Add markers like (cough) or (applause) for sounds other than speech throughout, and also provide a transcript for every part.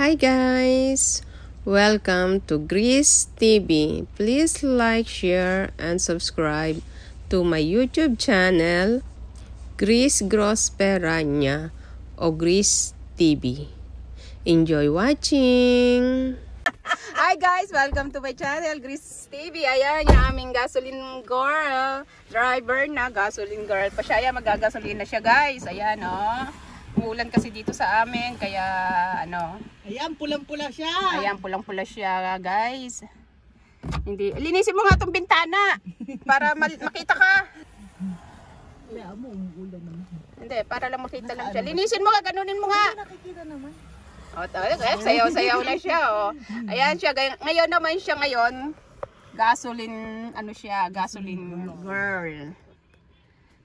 Hi guys! Welcome to Greece TV. Please like, share, and subscribe to my YouTube channel, Greece Grosperanya o Greece TV. Enjoy watching! Hi guys! Welcome to my channel, Grease TV. Ayan, yung aming gasoline girl. Driver na gasoline girl pa siya. Ayan, magagasolin na siya guys. Ayan, oh. Umulan kasi dito sa amin, kaya ano. Ayan, pulang-pula siya. Ayan, pulang-pula siya guys. Hindi, linisin mo nga tong bintana para makita ka. Kaya mo, umuulan naman. Hindi, para lang makita lang siya. Linisin mo nga, ganunin mo nga. Nakikita naman. O, eh, sayaw-sayaw na siya, oh. Ayan siya, gay- ngayon naman siya ngayon, gasoline, ano siya, gasoline girl.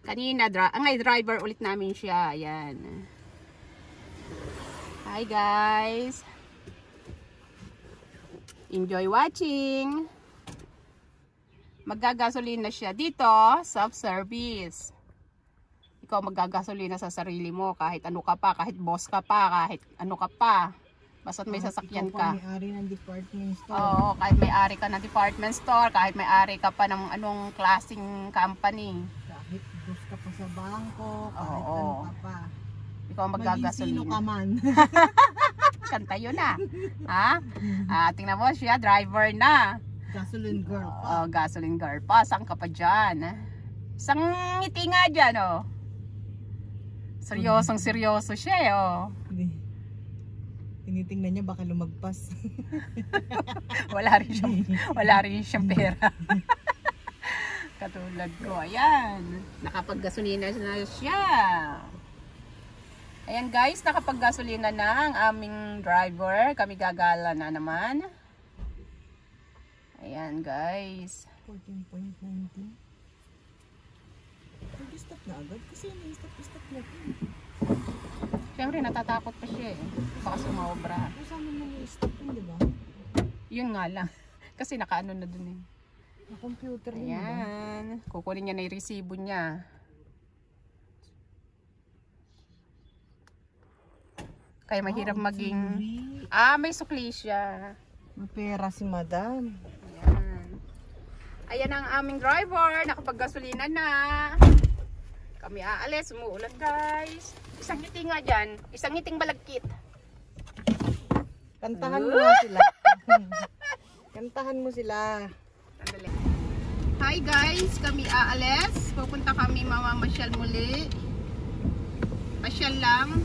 Kanina, dra ang ngay driver ulit namin siya, ayan. Hi guys! Enjoy watching! Magagasolina siya dito, self-service ikaw magagasolina sa sarili mo kahit ano ka pa, kahit boss ka pa, kahit ano ka pa. Basta't may sasakyan ka. may-ari ng department store. Oo, kahit may-ari ka ng department store, kahit may-ari ka pa ng anong klaseng company. Kahit boss ka pa sa bangko, kahit Oo. ano ka pa. Ikaw Maging sino ka magagasolina. man. (laughs) Kanta yun na. ha? Ah, tingnan mo siya, driver na. Gasoline girl pa. Oh, gasoline girl pa. Saan ka pa dyan? Isang ngiti nga dyan, oh. Seryosong seryoso siya, eh, oh. Tinitingnan niya baka lumagpas. (laughs) wala rin siyang wala rin siyang pera. (laughs) Katulad ko, ayan. Nakapaggasolina na siya. Ayan guys, nakapaggasolina na ang aming driver. Kami gagala na naman. Ayan guys. 14.19. Nag-stop na agad kasi na-stop stop na. Siyempre natatakot pa siya eh. Baka sumobra. Kasama mo na-stop yun, di ba? Yun nga lang. (laughs) Kasi nakaano na dun eh. Na computer yun, di ba? Ayan. Kukunin niya na yung resibo niya. Kaya mahirap maging... Hindi. Ah, may sukli siya. May pera si madam. Ayan. Ayan ang aming driver. Nakapaggasolina na. Kami aalis. Umuulan guys. Isang ngiti nga dyan. Isang ngiting balagkit. Kantahan mo sila. (laughs) Kantahan mo sila. Sandali. Hi guys, kami aalis. Pupunta kami mamamasyal muli. Pasyal lang.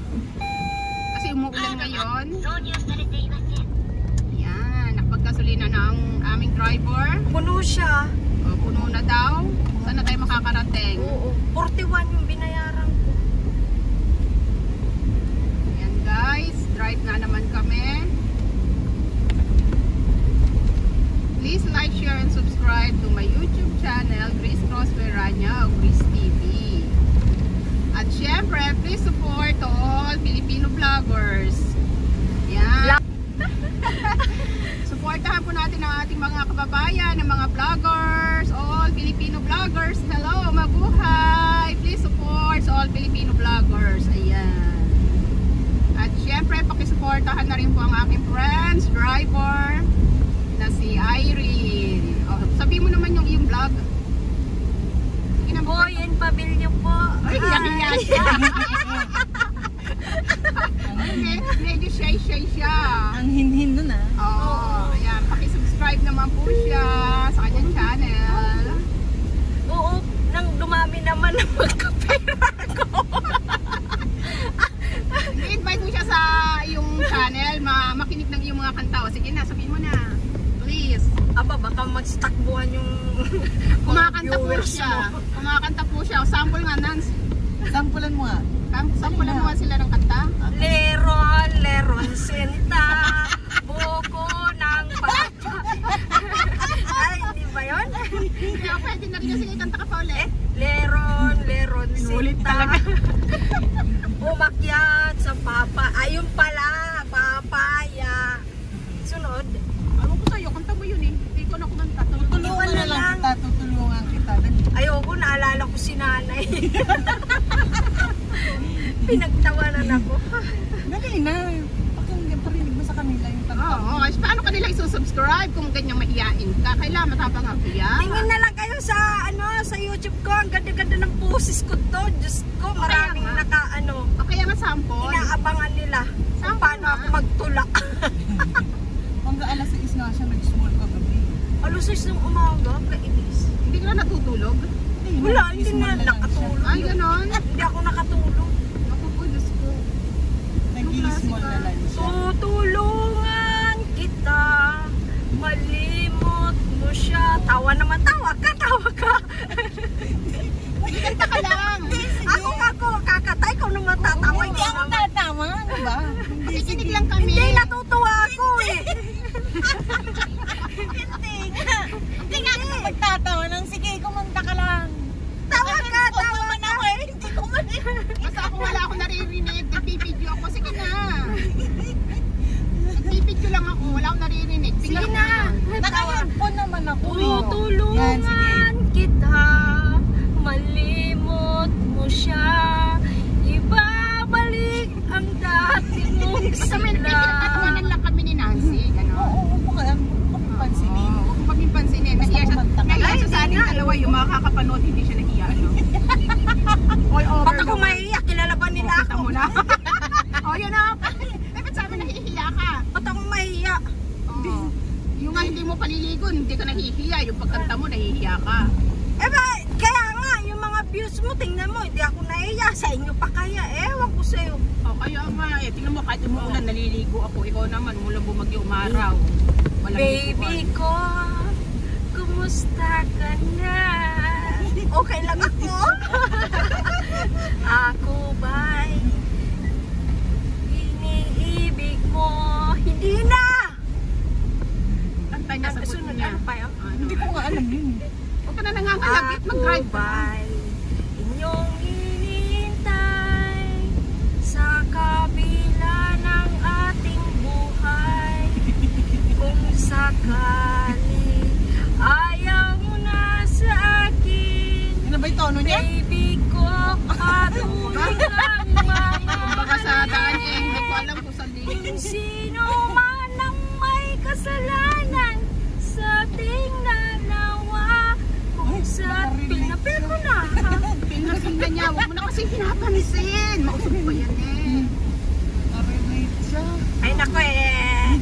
Kasi umuulan ngayon. Yan, nakapaggasolina na ang aming driver. Puno siya. O, puno na daw. Saan na tayo makakarating? Oo. 41 yung binayaran ko. Yan guys, drive na naman kami. Please like, share, and subscribe to my YouTube channel, Grace Prosperanya o Grace TV. At syempre, please support all Filipino vloggers. Yan. Supportahan po natin ang ating mga kababayan, ng mga vloggers, all Filipino vloggers. Hello, mabuhay! Please support all Filipino vloggers. Ayan. At syempre, pakisuportahan na rin po ang aking friends, driver, na si Irene. Oh, sabi mo naman yung iyong vlog. Sige na, Boy and Pavilion po. Ay, iyak-iyak siya. (laughs) Me- Medyo shy-shy siya. Ang hinhin nun ah. Oo, ayan. Pakisubscribe naman po siya sa kanyang channel. Oo, nang dumami naman ang magkapera ko. (laughs) I-invite mo siya sa iyong channel, ma makinig ng iyong mga kanta. O, sige na, sabihin mo na. Please. Aba, baka mag-stackbuhan yung (laughs) Kumakanta po viewers siya. mo. Kumakanta po siya. O, sample nga, Nans. Sampulan mo nga. Sam- Sampulan mo nga sila ng kanta. Leron, leron, senta, buko ng papa. Ay, di ba yun? Kaya pwede na rin kasi kanta ka pa ulit. Leron, leron, Inulit senta. talaga. (laughs) Umakyat sa papa. Ayun pala, papaya. Sunod. Ano ko sa'yo, kanta mo yun eh. Hindi ko na kumanta. Tulungan na lang. kita, tutulungan kita. Ayoko, naalala ko si nanay. (laughs) Pinagtawanan ako. Dali na. Pakinggan, parinig mo sa kanila. Kayo subscribe kung ganyan mahiyain ka. Kailangan matapang ang hiya. Tingin na lang kayo sa ano sa YouTube ko. Ang ganda-ganda ng poses ko to. Diyos ko, maraming nga. naka ano, O kaya nga sample. inaabangan nila kung Sample paano nga. ako magtula. (laughs) Hanggang alas 6 nga siya nag-small kagabi. Alos ng umaga, kainis. Hindi ka na natutulog. Wala, hindi na lang nakatulog. Ay, ganon. (laughs) Hindi ako nakatulog. Ako po, Diyos ko. Nag-small na lang siya. Tutulungan kita, malimot mo siya. Tawa naman, tawa ka, tawa ka. Kanta ka lang. (laughs) ako nga ako, kakatay ko naman tatawa. Hindi ako tatawa, ano ba? Nakikinig lang kami. Hindi, natutuwa ako eh. Hindi (laughs) nga ako magtatawa nang sige, kumanta ka lang. Tawa ka, tawa man ako eh, hindi ko man Basta ako wala akong naririnig. Nagbibideo ako. Sige na. Nagbibideo lang ako. Wala akong naririnig. Bigla Sige ako na. ngayon. Naka-headphone naman ako. Yan, sige. Tutulungan kita, malimot mo siya. Ibabalik ang dati mong Basta may sila. pinagtatawanan lang kami ni Nancy. Ganon. Oo, oo, baka ang pansinin. Oo, Huwag mo kami pansinin. Basta Nahiya siya. kumanta ka. Nahiya Ay, siya sa hindi ating nga. dalawa. Yung makakapanood, hindi siya nahiya. Ano? All over Ba't ako the world. maiiyak? Kilala ba nila Kita ako? mo na. oh, yun na. Eh, ba't sabi nahihiya ka? Ba't ako maiiyak? Oo. Yung nga hindi mo paliligo, hindi ka nahihiya. Yung pagkanta mo, nahihiya ka. Eh ba, kaya nga, yung mga views mo, tingnan mo, hindi ako naiiyak. Sa inyo pa kaya, ewan ko sa'yo. O, kaya nga, eh, tingnan mo, kahit umuulan, naliligo ako. Ikaw naman, umulan bumagyo, umaraw. Walang Baby ko, kumusta ka na? (laughs) Okay lang ako. (laughs) ako magkaiba. Huwag mo na kasi pinapansin. Mausap ko yan eh. Narelate siya. ay nako eh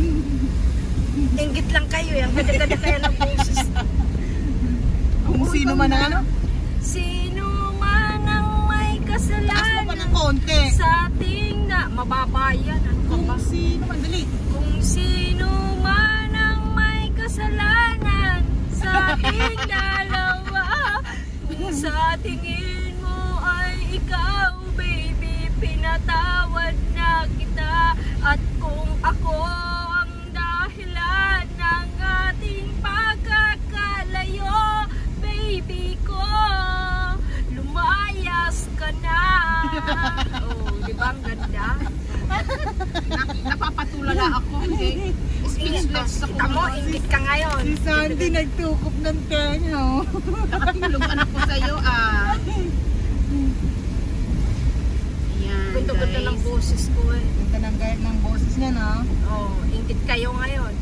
inggit lang kayo yan gada-gada kayo ng boses Kung sino man ang ano. sino man ang may Taas mo pa kasalanan ng konti. sa ating na mababayan ano ka ba Kung sino man, Kita mo, ingit ka ngayon. Si Sandy nagtukop ng tenga. Nakatinglog anak ko sa'yo ah. Yan, Ganda-ganda ng guys. boses ko eh. Ganda ng gayat ng boses niya na. Oh, ingit kayo ngayon.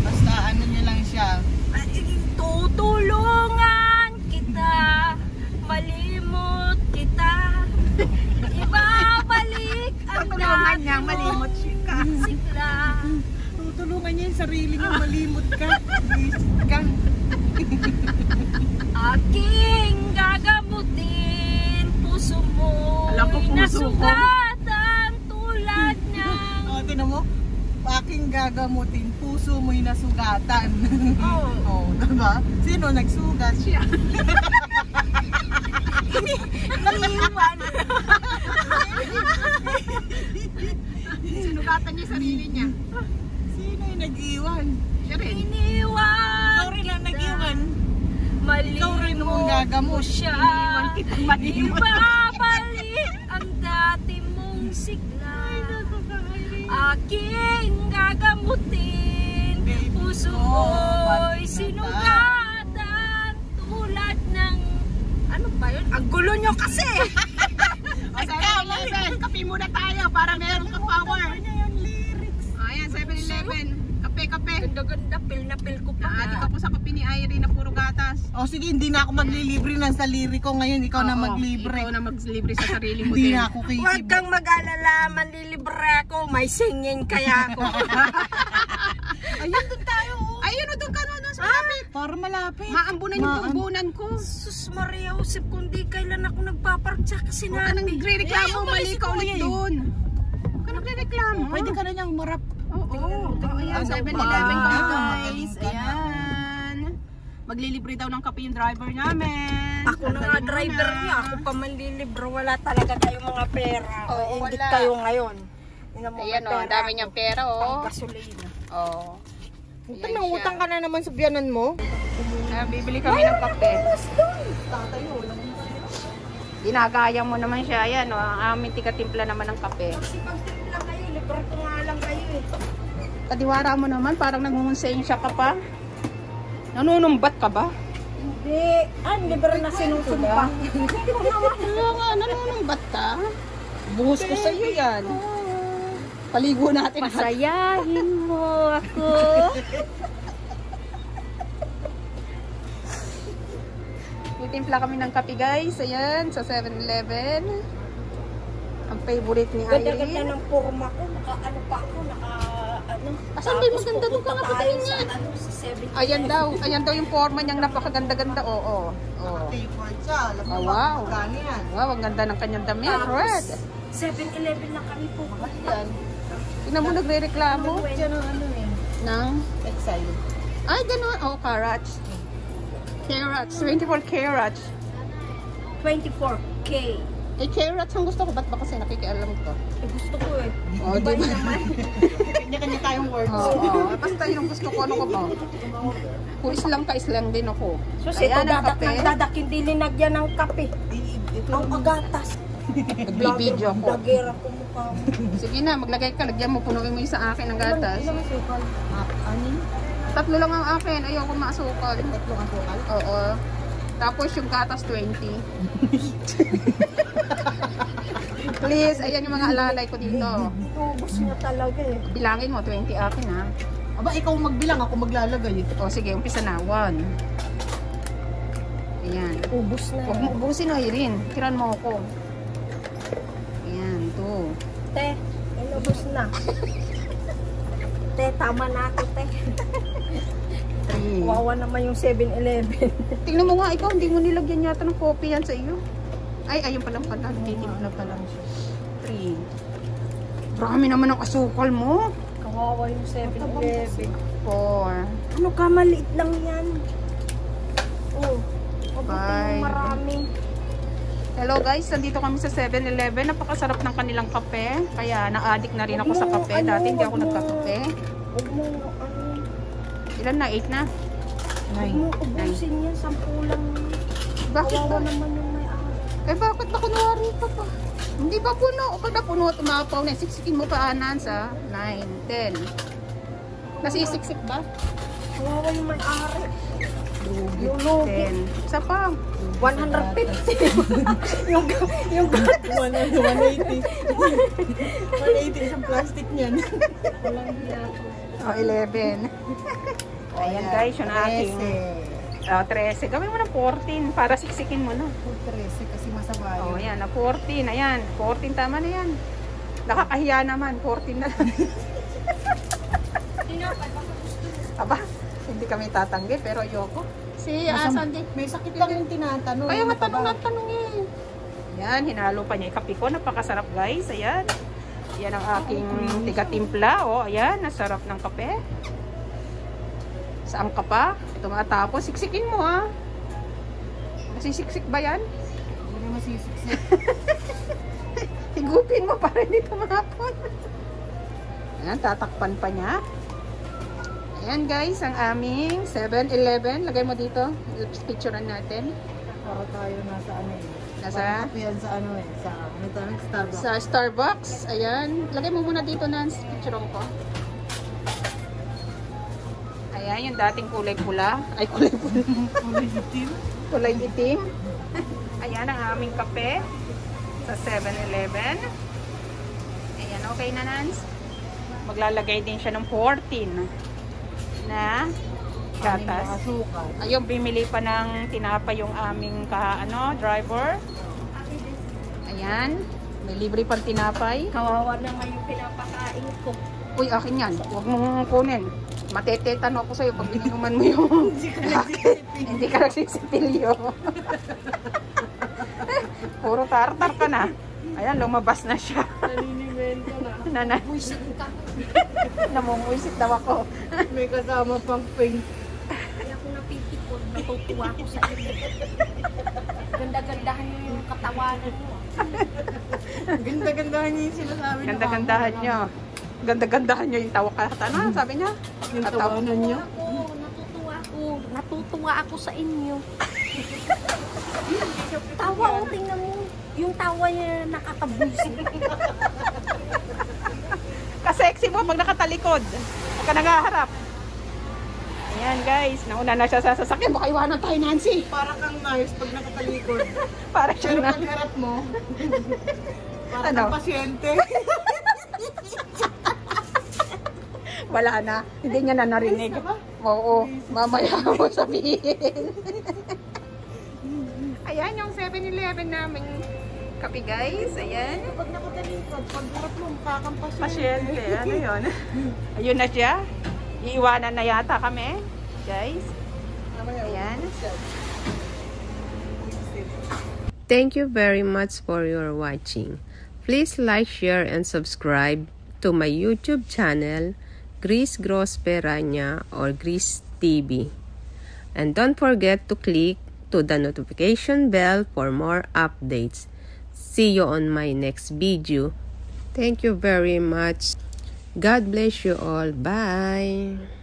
Basta ano niya lang siya. Ay, tutulungan kita, malimot kita. Ibabalik ang Tulungan niya, malimot siya ka. sigla. Tutulungan niya yung sarili niya malimot ka. Please ka. Aking gagamutin, puso mo Alam ko, puso ko. nasugatan tulad ng... O, tinan mo. Aking gagamutin, puso mo'y nasugatan. Oh. oh, diba? Sino nagsugat? Siya. (laughs) Iniwan. Sinugatan niya sarili niya. Sino yung nag-iwan? Siya rin. Iniwan Ikaw rin ang nag-iwan. Ikaw rin ang gagamot. mo siya. Iniwan kita, maliwan. Ibabalik ang dati mong sigla. Aking gagamutin. Puso ko'y sinugatan. Tulad ng... Ano ba yun? Ang gulo nyo kasi! (laughs) 7-Eleven. Kape muna tayo para meron kang power. Ano yung lyrics? Ayan, 7-Eleven. ganda. Pil na pil ko pa. Naadik ako sa kape ni Irene na puro gatas. O sige, hindi na ako maglilibre ng saliri ko ngayon. Ikaw na Oo, maglibre. Ikaw na maglibre sa sarili mo Hindi din. na ako kay Huwag kang mag-alala, manlilibre ako. May singing kaya ako. (laughs) Ayun doon tayo. oh. Ayun, o doon ka na doon sa kapit. Para malapit. Maambunan yung Maan- pumbunan ko. Sus Maria Josep, kundi kailan ako nagpapark sa kasi Huwag ka nang nagre-reklamo, Eh, mali ka ko ulit eh. doon. Huwag ka nagre-reklamo. Pwede ka na niyang marap. Oo, oo. Ayan, Ano 7-Eleven ba? kami guys. Magaling ka na. Ayan. Maglilibre daw ng kape yung driver namin. Ako na nga driver niya, ako pa manlilibre. Wala talaga kayong mga pera. Oo, Ingit wala. kayo ngayon. Ayan o, pera dami niyang pera o. gasolina. Oo. Ito nang utang ka na naman sa biyanan mo. Ayan, bibili kami ng kape. Ginagaya mo naman siya. Ayan o, ang aming tiga-timpla naman ng kape. Lang kayo, libre ko nga lang kayo. Kadiwara mo naman, parang nangungonsensya ka pa. Nanunumbat ka ba? Hindi. Ah, libre na sinusumpa. Kaya nga, nanunumbat ka. Buhos ko sa iyo yan. Paligo natin. Pasayahin mo ako. Titimpla kami ng kape guys. Ayan, sa 7-Eleven. Ang favorite ni Ganda-ganda Irene. ng forma ko. Naka ano pa ako, naka ano. Asan ba yung maganda doon ka nga patingin tayo nga? sa, Ano, sa 7 Ayan daw. Ayan daw yung forma niyang napakaganda-ganda. Oo. Oo. Tapered siya. Alam mo Oh, ba wow. yan? Wow, ang ganda ng kanyang damit. Tapos, Red. 7-Eleven lang kami pupunta. Tingnan mo nagre-reklamo Siya ng ano eh. ng... Exile. Ay, ganun. Oh, carrots. Carrots. 24 carrots. 24K. Eh, carrots ang gusto ko. Ba't ba kasi nakikialam ko? Eh, gusto ko eh. Oh, di ba? Kanya-kanya tayong words. Oo, oo. basta yung gusto ko, ano ko ba? Kung islang ka, islang din ako. So, ito Ayan ang dadak ng dadak, hindi linagyan ng kape. Ito Ang agatas. Nagbibideo ako. Dagera ko mukha. Sige na, maglagay ka. Lagyan mo, punuin mo yung sa akin ng gatas. Ilang sukal? Anin? Tatlo lang ang akin. Ayoko maasukal. Tatlo ang sukal. Oo. Tapos yung gatas 20. Please, ayan yung mga alalay ko dito. Inubos na talaga eh. Bilangin mo, 20 akin ha. Aba, ikaw magbilang. Ako maglalagay. O sige, umpisa na. 1. Ayan. Ubus na. Huwag mo ubusin o Irene. Tiran mo ako. Ayan, 2. Te, inubos na. te, tama na ako, te. 3. Wawa naman yung 7-Eleven. (laughs) Tingnan mo nga, ikaw hindi mo nilagyan yata ng coffee yan sa iyo. Ay, ayun pa lang pala. Titimpla pa lang siya. 3. Marami naman ang asukal mo. Kawawa yung 7-Eleven. 4. Ano ka, maliit lang yan. Oh, mabuti yung marami. Hello guys, nandito kami sa 7-Eleven. Napakasarap ng kanilang kape. Kaya na-addict na rin ako sa kape. ano, Dati hindi ako nagkakape. Huwag mo, ano, Ilan na? 8 na? huwag mo ubusin yan. Sampu lang. Bakit ba? naman yung may ari. Eh bakit ba kunwari ka pa? Hindi ba puno? O pagka puno, tumapaw na. Siksikin mo pa anan sa 9, 10. Nasisiksik ba? Kawawa yung may ari. Yung lugi. 10. Isa pa. 150. (laughs) yung, yung, 180. 180 isang plastic niyan. (laughs) Oh, 11. (laughs) Ayan guys, yung aking oh, 13. Gawin mo ng 14 para siksikin mo na. 13 kasi masama Oh, yun. ayan, na 14. Ayan, 14 tama na yan. Nakakahiya naman, 14 na lang. (laughs) Aba, hindi kami tatanggi pero ayoko. Si uh, Masam- Sandy. May sakit lang yung tinatanong. Kaya nga Ano na tanong eh. Ayan, hinalo pa niya yung kape ko. Napakasarap guys. Ayan. Yan ang aking tiga-timpla. O, ayan. Nasarap ng kape. Saan ka pa? Tumatapos. Siksikin mo ha. Nasisiksik ba yan? Hindi na masisiksik. (laughs) Higupin mo para hindi tumapon. Ayan, tatakpan pa niya. Ayan guys, ang aming 7-Eleven. Lagay mo dito. Picturean natin. Para tayo nasa ano eh. Nasa? Parang sa ano eh. Sa ano? Starbucks. Sa Starbucks. Ayan. Lagay mo muna dito na picturean ko. Ayan, yung dating kulay pula. Ay, kulay pula. (laughs) Kulay itim. kulay itim. Ayan ang aming kape sa 7-Eleven. Ayan, okay na Nans. Maglalagay din siya ng 14. na gatas. Ayun, bimili pa ng tinapa yung aming ka, ano, driver. Ayan. May libre pang tinapay. Kawawa naman yung pinapakain ko. Uy, akin yan. Huwag mong kunin. Matetetan ako sa'yo pag ininuman mo yung... (laughs) Hindi ka nagsisipilyo. (laughs) Puro tartar ka na. Ayan, lumabas na siya. Naninimento na. (laughs) Nana. Namumuisit daw ako. May kasama pang pink. Kaya ako napipikon, natutuwa ko sa inyo. Ganda-gandahan niyo yung katawanan mo. Ganda-gandahan niya yung sinasabi Ganda-gandahan nyo. Ganda-gandahan nyo yung tawa ka. Ano, sabi niya? Yung tawanan niyo. Natutuwa ako. Natutuwa ako sa inyo. (laughs) tawa ko, tingnan mo. Yung tawa niya nakakabwisit. (laughs) Kasexy mo pag nakatalikod. Huwag ka nagaharap. Ayan guys, nauna na siya sa sasakyan. Baka iwanan tayo, Nancy. Para kang nice pag nakatalikod. (laughs) Para siya Pero na. pag harap mo, para Ano? kang pasyente. Wala na. Hindi niya na narinig. Oo, mamaya (laughs) mo sabihin. Ayan yung 7-Eleven namin kape guys. Ayan. Pag nakatalikod, pag harap mo, mukha kang pasyente. Pasyente. (laughs) Ano yun? Ayun na siya. Iiwanan na yata kami. Guys. Ayan. Thank you very much for your watching. Please like, share, and subscribe to my YouTube channel, Gris Grosperanya or Gris TV. And don't forget to click to the notification bell for more updates. See you on my next video. Thank you very much. God bless you all. Bye.